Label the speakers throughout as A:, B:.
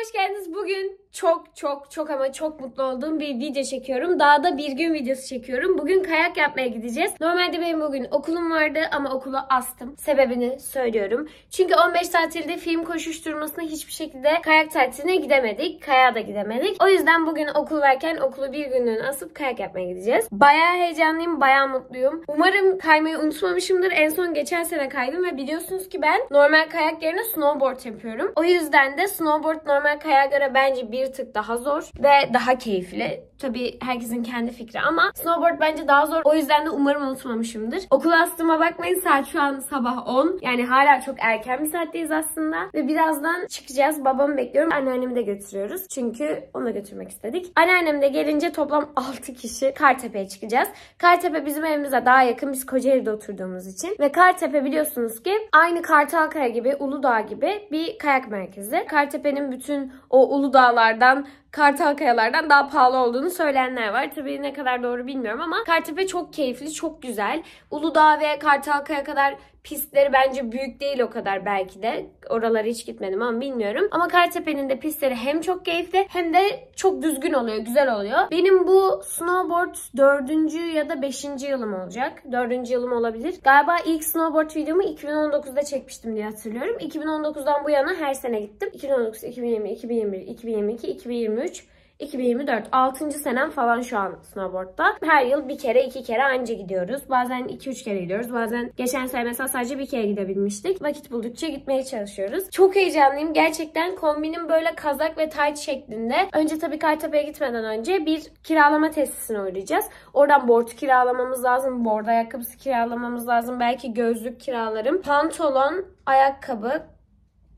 A: hoş geldiniz. Bugün çok çok çok ama çok mutlu olduğum bir video çekiyorum. Dağda bir gün videosu çekiyorum. Bugün kayak yapmaya gideceğiz. Normalde benim bugün okulum vardı ama okulu astım. Sebebini söylüyorum. Çünkü 15 tatilde film koşuşturmasına hiçbir şekilde kayak tatiline gidemedik. Kayağa da gidemedik. O yüzden bugün okul varken okulu bir günlüğüne asıp kayak yapmaya gideceğiz. Bayağı heyecanlıyım, bayağı mutluyum. Umarım kaymayı unutmamışımdır. En son geçen sene kaydım ve biliyorsunuz ki ben normal kayak yerine snowboard yapıyorum. O yüzden de snowboard normal kayağa göre bence bir tık daha zor ve daha keyifli. Tabii herkesin kendi fikri ama snowboard bence daha zor. O yüzden de umarım unutmamışımdır. Okul astığıma bakmayın saat şu an sabah 10. Yani hala çok erken bir saatteyiz aslında. Ve birazdan çıkacağız. Babamı bekliyorum. Anneannemi de götürüyoruz. Çünkü onu da götürmek istedik. Anneannem de gelince toplam 6 kişi Kartepe'ye çıkacağız. Kartepe bizim evimize daha yakın. Biz Kocaeli'de oturduğumuz için. Ve Kartepe biliyorsunuz ki aynı Kartalkaya gibi, Uludağ gibi bir kayak merkezi. Kartepe'nin bütün o Uludağlardan Kartal Kayalardan daha pahalı olduğunu söyleyenler var. Tabii ne kadar doğru bilmiyorum ama Kartepe çok keyifli, çok güzel. Uludağ ve Kartal Kaya kadar pistleri bence büyük değil o kadar belki de. Oralara hiç gitmedim ama bilmiyorum. Ama Kartepe'nin de pistleri hem çok keyifli hem de çok düzgün oluyor, güzel oluyor. Benim bu snowboard dördüncü ya da beşinci yılım olacak. Dördüncü yılım olabilir. Galiba ilk snowboard videomu 2019'da çekmiştim diye hatırlıyorum. 2019'dan bu yana her sene gittim. 2019, 2020, 2021, 2022, 2023 2024. 6. senem falan şu an snowboard'da. Her yıl bir kere iki kere anca gidiyoruz. Bazen 2-3 kere gidiyoruz. Bazen geçen sene mesela sadece bir kere gidebilmiştik. Vakit buldukça gitmeye çalışıyoruz. Çok heyecanlıyım. Gerçekten kombinim böyle kazak ve tight şeklinde. Önce tabii Kartepe'ye gitmeden önce bir kiralama tesisine uğrayacağız. Oradan board kiralamamız lazım. Board ayakkabısı kiralamamız lazım. Belki gözlük kiralarım. Pantolon, ayakkabı,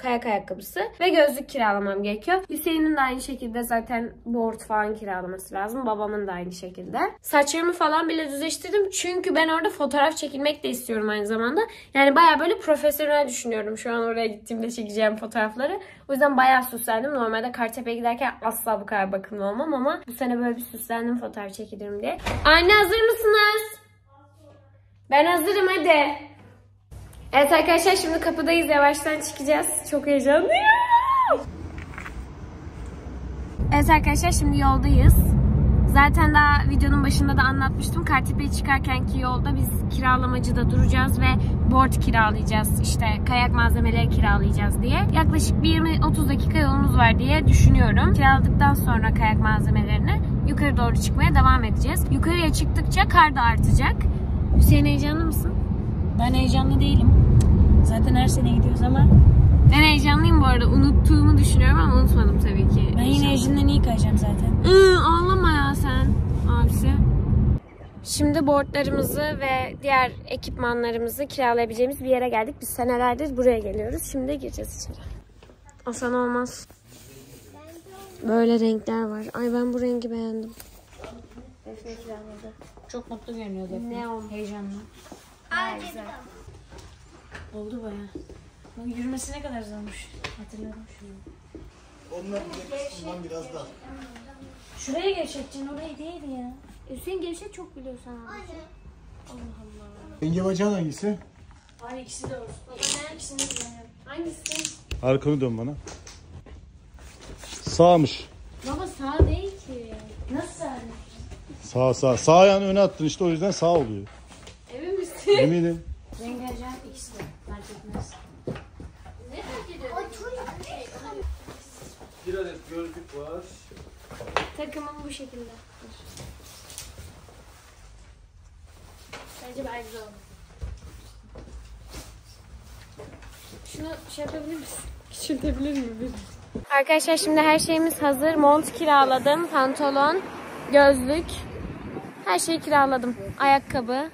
A: kayak ayakkabısı ve gözlük kiralamam gerekiyor. Hüseyin'in de aynı şekilde zaten board falan kiralaması lazım. Babamın da aynı şekilde. Saçlarımı falan bile düzleştirdim. Çünkü ben orada fotoğraf çekilmek de istiyorum aynı zamanda. Yani baya böyle profesyonel düşünüyorum şu an oraya gittiğimde çekeceğim fotoğrafları. O yüzden bayağı süslendim. Normalde Kartepe'ye giderken asla bu kadar bakımlı olmam ama bu sene böyle bir süslendim fotoğraf çekilirim diye. Anne hazır mısınız? Ben hazırım hadi. Evet arkadaşlar şimdi kapıdayız. Yavaştan çıkacağız. Çok heyecanlıyım. Evet arkadaşlar şimdi yoldayız. Zaten daha videonun başında da anlatmıştım. Kartepe'ye çıkarkenki yolda biz kiralamacıda duracağız ve board kiralayacağız. İşte kayak malzemeleri kiralayacağız diye. Yaklaşık bir 20-30 dakika yolumuz var diye düşünüyorum. Kiraladıktan sonra kayak malzemelerini yukarı doğru çıkmaya devam edeceğiz. Yukarıya çıktıkça kar da artacak. Hüseyin heyecanlı mısın?
B: Ben heyecanlı değilim. Zaten her sene gidiyoruz ama
A: Ben heyecanlıyım bu arada. Unuttuğumu düşünüyorum ama unutmadım tabii ki.
B: ben yine Ejin'den iyi kayacağım zaten.
A: Iı, ağlama ya sen abisi. Şimdi boardlarımızı ve diğer ekipmanlarımızı kiralayabileceğimiz bir yere geldik. Biz senelerdir buraya geliyoruz. Şimdi gireceğiz içeri. Asan olmaz. Böyle renkler var. Ay ben bu rengi beğendim.
B: Çok mutlu görünüyor Defne.
A: Neon.
B: Heyecanlı.
A: Güzel.
B: Oldu baya. Bak yürümesi ne kadar zormuş. Hatırladım şunu.
C: Onlar bize kısmından biraz daha.
B: Şuraya geçeceksin orayı değil ya.
A: Hüseyin gevşek çok biliyorsun abi.
C: Denge bacağın hangisi?
B: Hayır ikisi de olsun. Ben ikisini de kullanıyorum.
A: Hangisi?
C: Arkanı dön bana. Sağmış.
A: Baba sağ değil ki.
B: Nasıl sağlı?
C: Sağ sağ. Sağ ayağını öne attın işte o yüzden sağ oluyor. Eminim.
B: Rengi acayip ikisi de. Fark etmez.
A: Ne fark ediyor?
C: Bir adet gözlük var.
A: Takımım bu şekilde. Bence bayağı güzel oldu. Şunu şey yapabilir misin? Küçültebilir mi bir? Arkadaşlar şimdi her şeyimiz hazır. Mont kiraladım, pantolon, gözlük. Her şeyi kiraladım. Ayakkabı.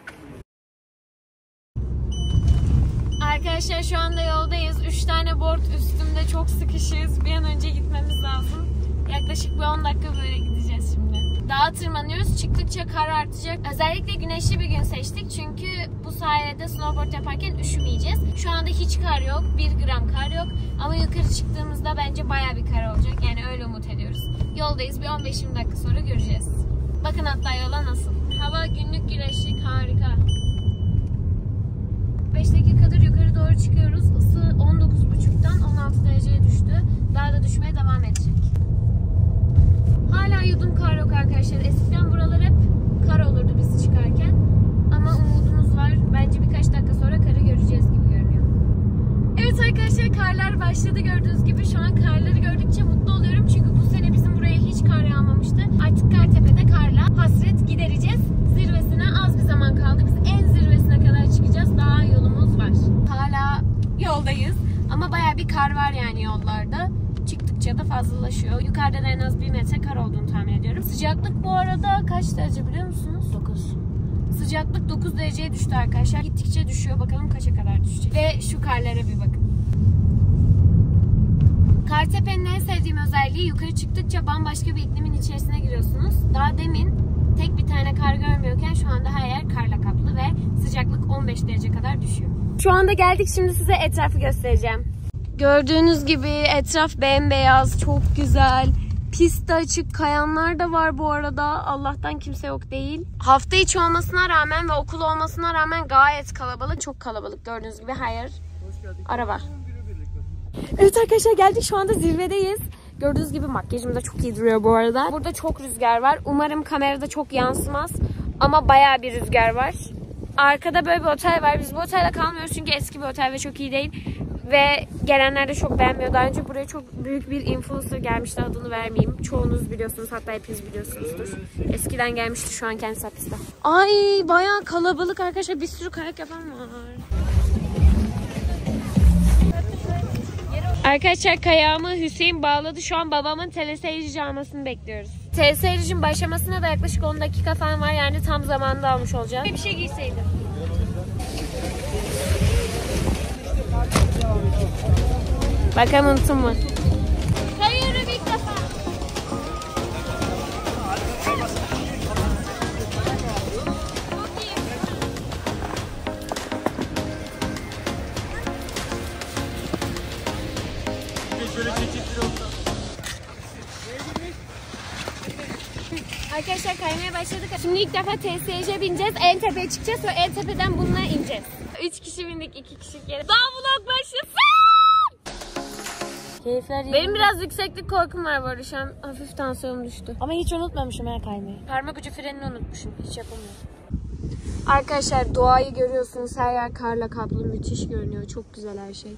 A: Arkadaşlar şu anda yoldayız. 3 tane board üstümde çok sıkışız. Bir an önce gitmemiz lazım. Yaklaşık bir 10 dakika böyle gideceğiz şimdi. Dağa tırmanıyoruz. Çıktıkça kar artacak. Özellikle güneşli bir gün seçtik. Çünkü bu sayede snowboard yaparken üşümeyeceğiz. Şu anda hiç kar yok. 1 gram kar yok. Ama yukarı çıktığımızda bence baya bir kar olacak. Yani öyle umut ediyoruz. Yoldayız. Bir 15-20 dakika sonra göreceğiz. Bakın hatta yola nasıl. Hava günlük güneşlik harika. 5 dakikadır doğru çıkıyoruz. Isı 19.5'tan 16 dereceye düştü. Daha da düşmeye devam edecek. Hala yudum kar yok arkadaşlar. Eskiden buralar hep kar olurdu biz çıkarken. Ama umudumuz var. Bence birkaç dakika sonra karı göreceğiz gibi görünüyor. Evet arkadaşlar karlar başladı gördüğünüz gibi. Şu an kar bir kar var yani yollarda. Çıktıkça da fazlalaşıyor. Yukarıda da en az bir metre kar olduğunu tahmin ediyorum. Sıcaklık bu arada kaç derece biliyor musunuz? 9. Sıcaklık 9 dereceye düştü arkadaşlar. Gittikçe düşüyor. Bakalım kaça kadar düşecek. Ve şu karlara bir bakın. Kartepe'nin en sevdiğim özelliği yukarı çıktıkça bambaşka bir iklimin içerisine giriyorsunuz. Daha demin tek bir tane kar görmüyorken şu anda her yer karla kaplı ve sıcaklık 15 derece kadar düşüyor. Şu anda geldik şimdi size etrafı göstereceğim. Gördüğünüz gibi etraf bembeyaz, çok güzel. Pist açık, kayanlar da var bu arada. Allah'tan kimse yok değil. Hafta içi olmasına rağmen ve okul olmasına rağmen gayet kalabalık. Çok kalabalık gördüğünüz gibi her yer araba. Evet arkadaşlar geldik şu anda zirvedeyiz. Gördüğünüz gibi makyajım da çok iyi duruyor bu arada. Burada çok rüzgar var. Umarım kamerada çok yansımaz. Ama bayağı bir rüzgar var. Arkada böyle bir otel var. Biz bu otelde kalmıyoruz çünkü eski bir otel ve çok iyi değil. Ve gelenler de çok beğenmiyor. Daha önce buraya çok büyük bir influencer gelmişti. Adını vermeyeyim. Çoğunuz biliyorsunuz. Hatta hepiniz biliyorsunuzdur. Eskiden gelmişti. Şu an kendisi hapiste. Ay bayağı kalabalık arkadaşlar. Bir sürü kayak yapan var. Arkadaşlar kayağımı Hüseyin bağladı. Şu an babamın teleseyirci almasını bekliyoruz. Teleseyircinin başlamasına da yaklaşık 10 dakika falan var. Yani tam zamanında almış olacağız. Bir şey giyseydim. Bakalım unuttun mu? Kayıyorum ilk defa. Arkadaşlar kaymaya başladık. Şimdi ilk defa TSC'ye bineceğiz. En tepeye çıkacağız ve en tepeden bununla ineceğiz. 3 kişi bindik, 2 kişi yere. Daha vlog başlasın!
B: Keyifler
A: Benim biraz yükseklik korkum var bu arada. Şu an hafif tansiyonum düştü.
B: Ama hiç unutmamışım ha kaymayı.
A: Parmak ucu frenini unutmuşum. Hiç yapamıyorum. Arkadaşlar doğayı görüyorsunuz. Her yer karla kaplı. Müthiş görünüyor. Çok güzel her şey.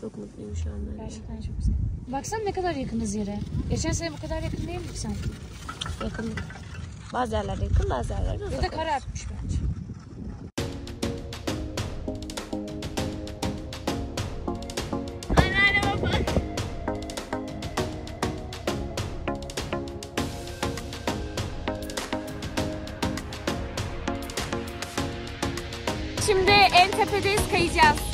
A: Çok mutluyum şu anda.
B: Gerçekten çok güzel. Baksana ne kadar yakınız yere. Geçen sene bu kadar yakın değildik sanki.
A: Yakın. Bazı yerlerde yakın, bazı yerlerde
B: Ya da
A: uzak.
B: kar artmış bence.
A: crazy ass.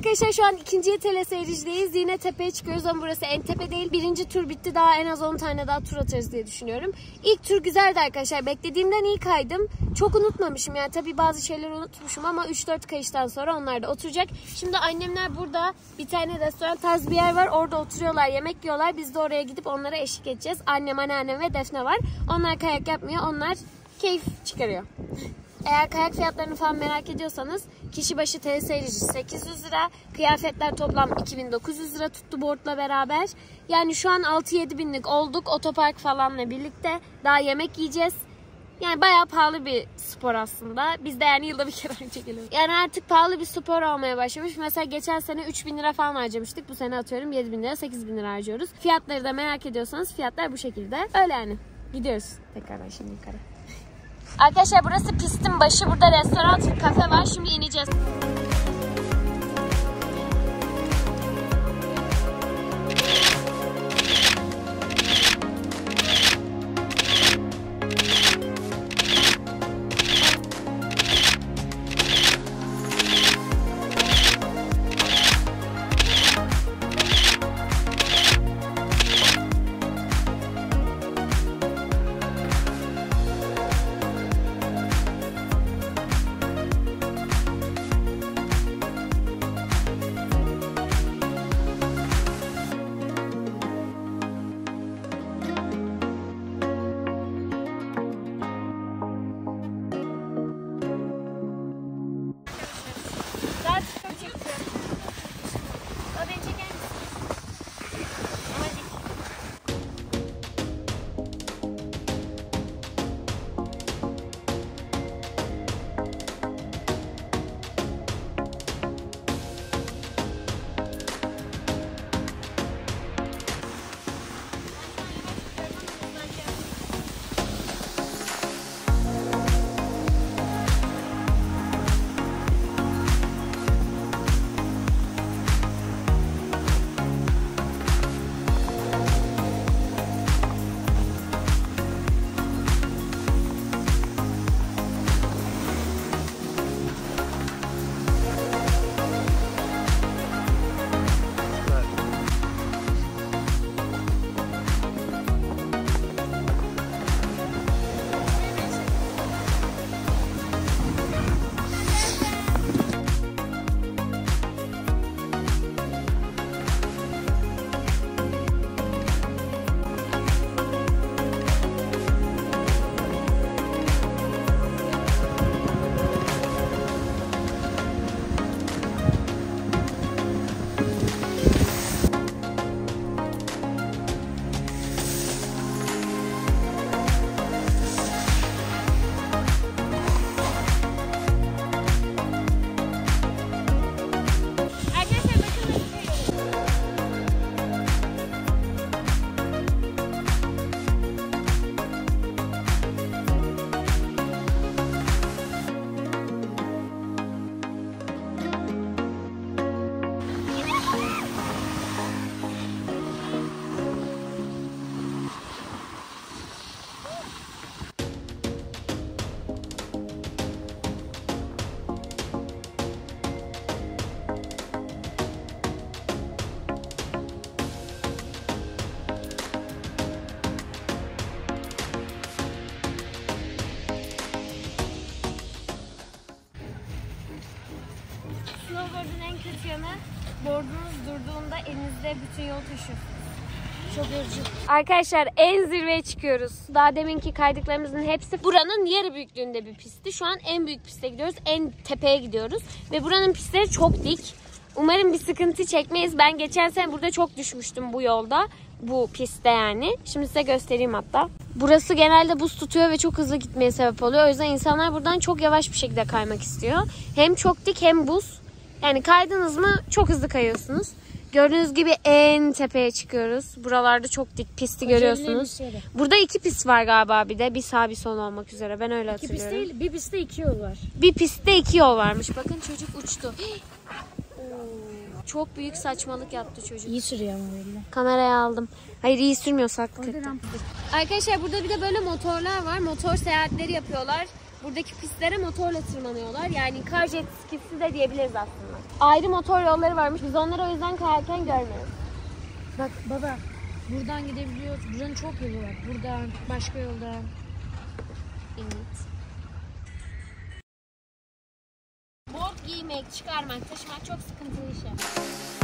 A: Arkadaşlar şu an ikinci teleseyircideyiz. Yine tepeye çıkıyoruz ama burası en tepe değil. Birinci tur bitti. Daha en az 10 tane daha tur atarız diye düşünüyorum. İlk tur güzeldi arkadaşlar. Beklediğimden iyi kaydım. Çok unutmamışım yani. Tabii bazı şeyleri unutmuşum ama 3-4 kayıştan sonra onlar da oturacak. Şimdi annemler burada bir tane restoran tarzı bir yer var. Orada oturuyorlar, yemek yiyorlar. Biz de oraya gidip onlara eşlik edeceğiz. Annem, anneannem ve Defne var. Onlar kayak yapmıyor. Onlar keyif çıkarıyor. Eğer kayak fiyatlarını falan merak ediyorsanız kişi başı seyirci 800 lira. Kıyafetler toplam 2900 lira tuttu boardla beraber. Yani şu an 6-7 binlik olduk otopark falanla birlikte. Daha yemek yiyeceğiz. Yani bayağı pahalı bir spor aslında. Biz de yani yılda bir kere çekelim. Yani artık pahalı bir spor olmaya başlamış. Mesela geçen sene 3000 lira falan harcamıştık. Bu sene atıyorum 7000 lira 8000 lira harcıyoruz. Fiyatları da merak ediyorsanız fiyatlar bu şekilde. Öyle yani. Gidiyoruz tekrardan şimdi yukarı. Arkadaşlar burası pistin başı. Burada restoran, kafe var. Şimdi ineceğiz. Kötü yanı boardunuz durduğunda elinizde bütün yol taşıyorsunuz. Çok yorucu. Arkadaşlar en zirveye çıkıyoruz. Daha deminki kaydıklarımızın hepsi buranın yarı büyüklüğünde bir pistti. Şu an en büyük piste gidiyoruz. En tepeye gidiyoruz. Ve buranın pistleri çok dik. Umarım bir sıkıntı çekmeyiz. Ben geçen sene burada çok düşmüştüm bu yolda. Bu pistte yani. Şimdi size göstereyim hatta. Burası genelde buz tutuyor ve çok hızlı gitmeye sebep oluyor. O yüzden insanlar buradan çok yavaş bir şekilde kaymak istiyor. Hem çok dik hem buz. Yani kaydınız mı çok hızlı kayıyorsunuz. Gördüğünüz gibi en tepeye çıkıyoruz. Buralarda çok dik pisti görüyorsunuz. Burada iki pist var galiba bir de. Bir sağ bir sol olmak üzere. Ben öyle
B: İki pist
A: hatırlıyorum.
B: değil, bir pistte iki yol var.
A: Bir pistte iki yol varmış. Bakın çocuk uçtu. Çok büyük saçmalık yaptı çocuk.
B: İyi sürüyor ama belli.
A: Kameraya aldım. Hayır iyi sürmüyor
B: rampa.
A: Arkadaşlar burada bir de böyle motorlar var. Motor seyahatleri yapıyorlar. Buradaki pistlere motorla tırmanıyorlar. Yani kar jet skisi de diyebiliriz aslında. Ayrı motor yolları varmış. Biz onları o yüzden kayarken görmüyoruz.
B: Bak baba buradan gidebiliyoruz. Buranın çok yolu var. Buradan, başka yoldan.
A: Evet. Board giymek, çıkarmak, taşımak çok sıkıntılı işler.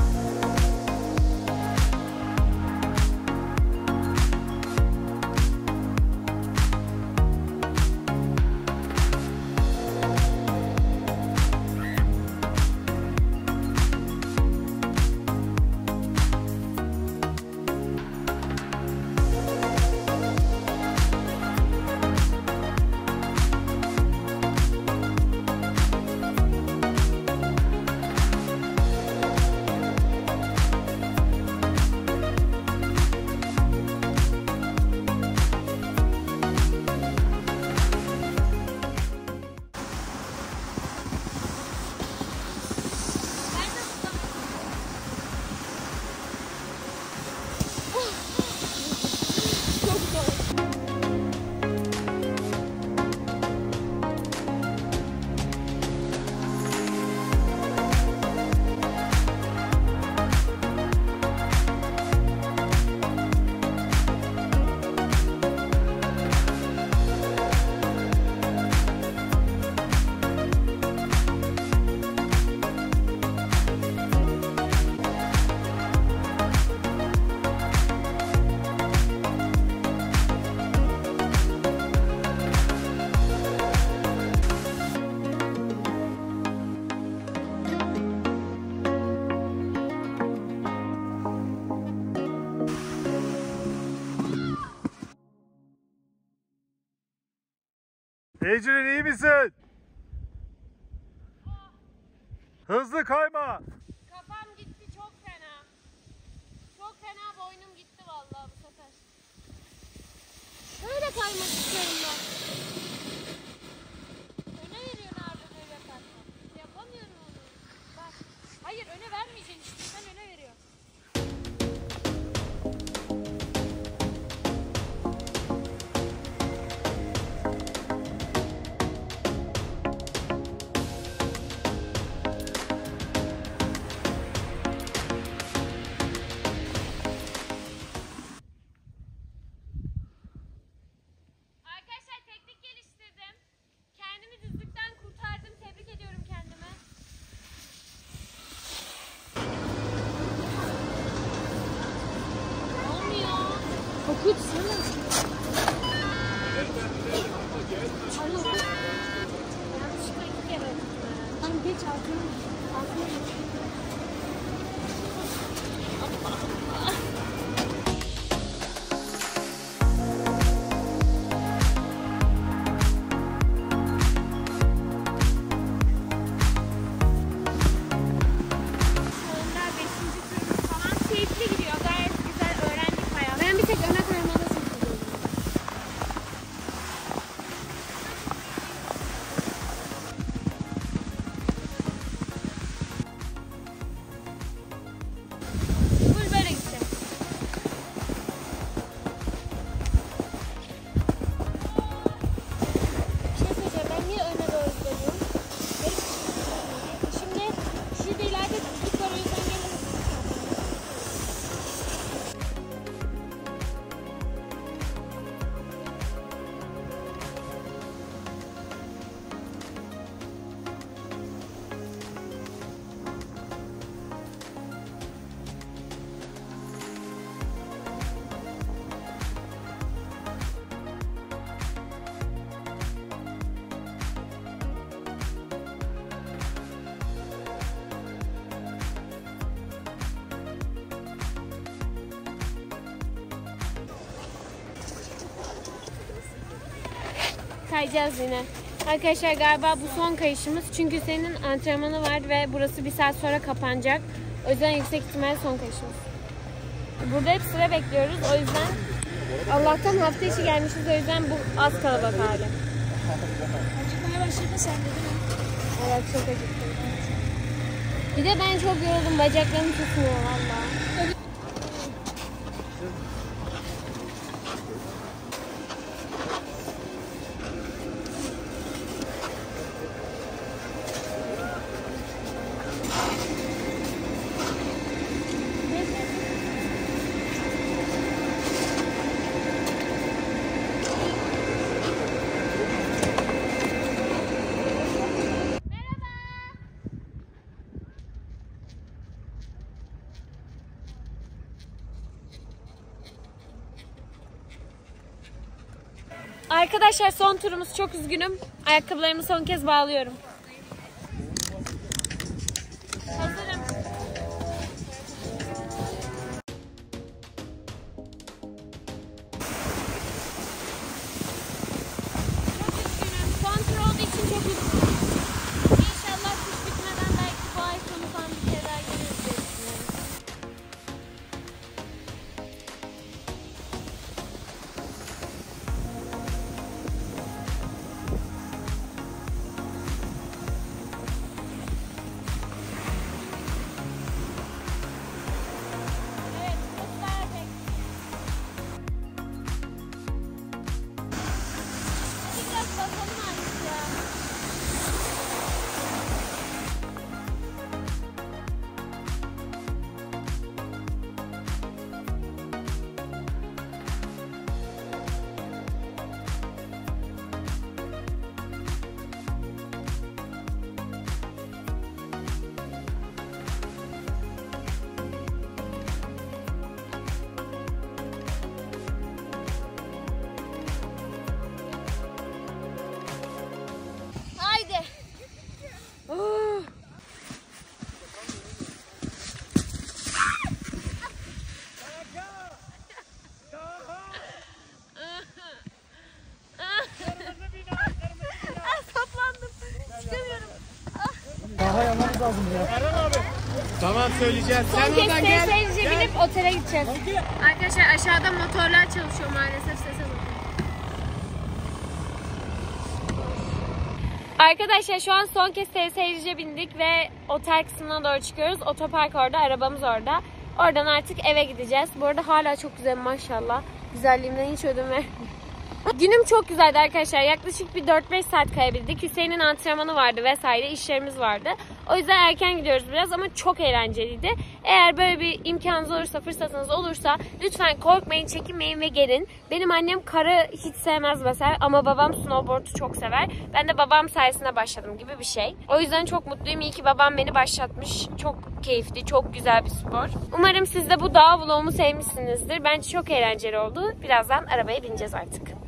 C: Ecrin iyi misin? Hızlı kayma.
A: Kafam gitti çok fena. Çok fena boynum gitti vallahi bu sefer. Böyle kaymak istiyorum ben. Öne veriyorsun abi böyle yaparsan. Yapamıyorum onu. Bak. Hayır öne vermeyeceksin işte. Sen öne veriyorsun. Kayacağız yine. Arkadaşlar galiba bu son kayışımız. Çünkü senin antrenmanı var ve burası bir saat sonra kapanacak. O yüzden yüksek ihtimal son kayışımız. Burada hep sıra bekliyoruz. O yüzden Allah'tan hafta içi gelmişiz. O yüzden bu az kalabalık hali.
B: Acıkmaya başladı sen de değil mi?
A: Evet çok acıktım. Bir de ben çok yoruldum. Bacaklarım tutmuyor valla. Arkadaşlar son turumuz çok üzgünüm. Ayakkabılarımı son kez bağlıyorum.
D: Tamam söyleyeceğiz. Sen
A: Son kez
D: oradan gel.
A: TSL'ce binip otele gideceğiz. Arkadaşlar aşağıda motorlar çalışıyor maalesef sese bakın. Arkadaşlar şu an son kez TSL'ce bindik ve otel kısmına doğru çıkıyoruz. Otopark orada, arabamız orada. Oradan artık eve gideceğiz. Bu arada hala çok güzel maşallah. Güzelliğimden hiç ödün vermiyorum. Günüm çok güzeldi arkadaşlar. Yaklaşık bir 4-5 saat kaybettik. Hüseyin'in antrenmanı vardı vesaire işlerimiz vardı. O yüzden erken gidiyoruz biraz ama çok eğlenceliydi. Eğer böyle bir imkanınız olursa, fırsatınız olursa lütfen korkmayın, çekinmeyin ve gelin. Benim annem karı hiç sevmez mesela ama babam snowboard'u çok sever. Ben de babam sayesinde başladım gibi bir şey. O yüzden çok mutluyum. İyi ki babam beni başlatmış. Çok keyifli, çok güzel bir spor. Umarım siz de bu dağ vlogumu sevmişsinizdir. Bence çok eğlenceli oldu. Birazdan arabaya bineceğiz artık.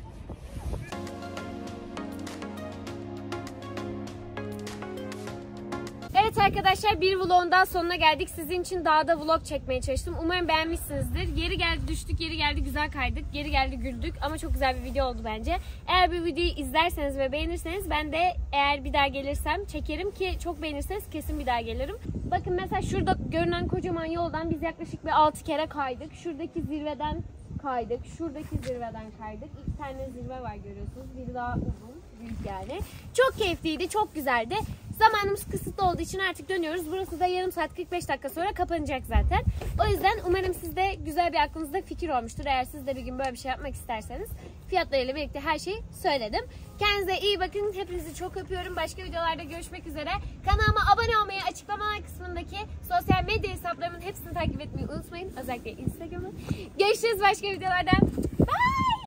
A: Evet arkadaşlar bir vlogun sonuna geldik. Sizin için dağda vlog çekmeye çalıştım. Umarım beğenmişsinizdir. Yeri geldi düştük, yeri geldi güzel kaydık, yeri geldi güldük ama çok güzel bir video oldu bence. Eğer bir videoyu izlerseniz ve beğenirseniz ben de eğer bir daha gelirsem çekerim ki çok beğenirseniz kesin bir daha gelirim. Bakın mesela şurada görünen kocaman yoldan biz yaklaşık bir 6 kere kaydık. Şuradaki zirveden kaydık. Şuradaki zirveden kaydık. İki tane zirve var görüyorsunuz. Biri daha uzun, büyük yani. Çok keyifliydi, çok güzeldi. Zamanımız kısıtlı olduğu için artık dönüyoruz. Burası da yarım saat 45 dakika sonra kapanacak zaten. O yüzden umarım sizde güzel bir aklınızda fikir olmuştur. Eğer siz de bir gün böyle bir şey yapmak isterseniz fiyatlarıyla birlikte her şeyi söyledim. Kendinize iyi bakın. Hepinizi çok öpüyorum. Başka videolarda görüşmek üzere. Kanalıma abone olmayı, açıklamalar kısmındaki sosyal medya hesaplarımın hepsini takip etmeyi unutmayın. Özellikle Instagram'ı. Görüşürüz başka videolarda.